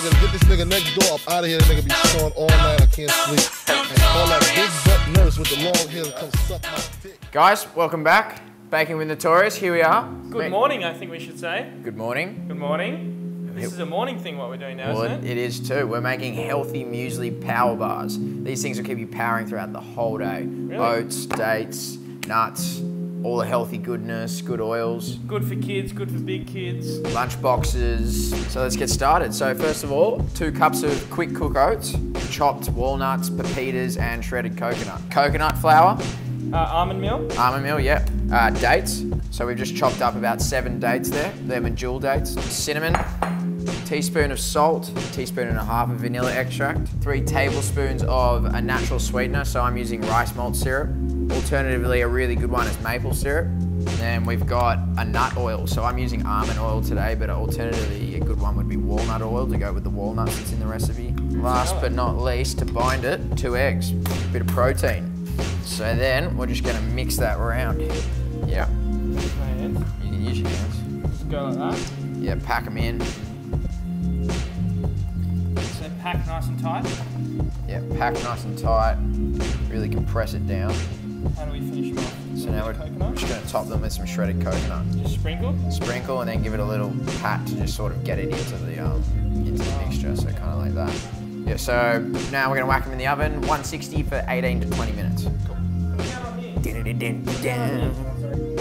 motherfucker, get this nigga next door up out of here. That nigga be snoring all night. I can't sleep. And call that big butt nurse with the long hair to come suck my dick. Guys, welcome back. Baking with Nutorious, here we are. Good morning, I think we should say. Good morning. Good morning. This is a morning thing, what we're doing now, Well, isn't it? it is too. We're making healthy muesli power bars. These things will keep you powering throughout the whole day. Oats, dates, nuts, all the healthy goodness, good oils, Good for kids, good for big kids. lunch boxes. So let's get started. So first of all, two cups of quick cook oats, chopped walnuts, pepitas, and shredded coconut. Coconut flour, Uh, almond meal. almond meal, yep. Uh, dates. So we've just chopped up about seven dates there. They're medjool dates. Cinnamon, teaspoon of salt, a teaspoon and a half of vanilla extract, three tablespoons of a natural sweetener. So I'm using rice malt syrup. Alternatively, a really good one is maple syrup. Then we've got a nut oil. So I'm using almond oil today, but alternatively, a good one would be walnut oil to go with the walnuts that's in the recipe. Last but not least, to bind it, two eggs, a bit of protein. So then we're just gonna mix that around. Yeah, you can use your hands. Just go like that. Yeah, pack them in. Nice and tight. Yeah, pack nice and tight. Really compress it down. How do we finish them off? So now we're coconut. just gonna top them with some shredded coconut. Just sprinkle. Sprinkle and then give it a little pat to just sort of get it into the um, into the mixture. So kind of like that. Yeah. So now we're gonna whack them in the oven, 160 for 18 to 20 minutes.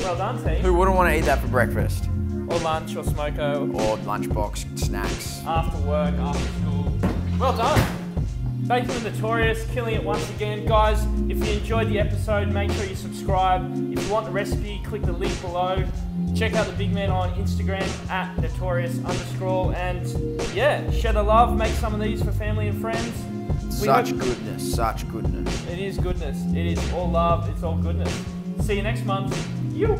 Well done, team. Who wouldn't want to eat that for breakfast Or lunch or smoko. or lunchbox snacks? After work, after school. Well done. Thank you Nutorious, killing it once again. Guys, if you enjoyed the episode, make sure you subscribe. If you want the recipe, click the link below. Check out the big man on Instagram at nutorious underscore. And yeah, share the love, make some of these for family and friends. We Such goodness, such goodness. It is goodness. It is all love. It's all goodness. See you next month. You.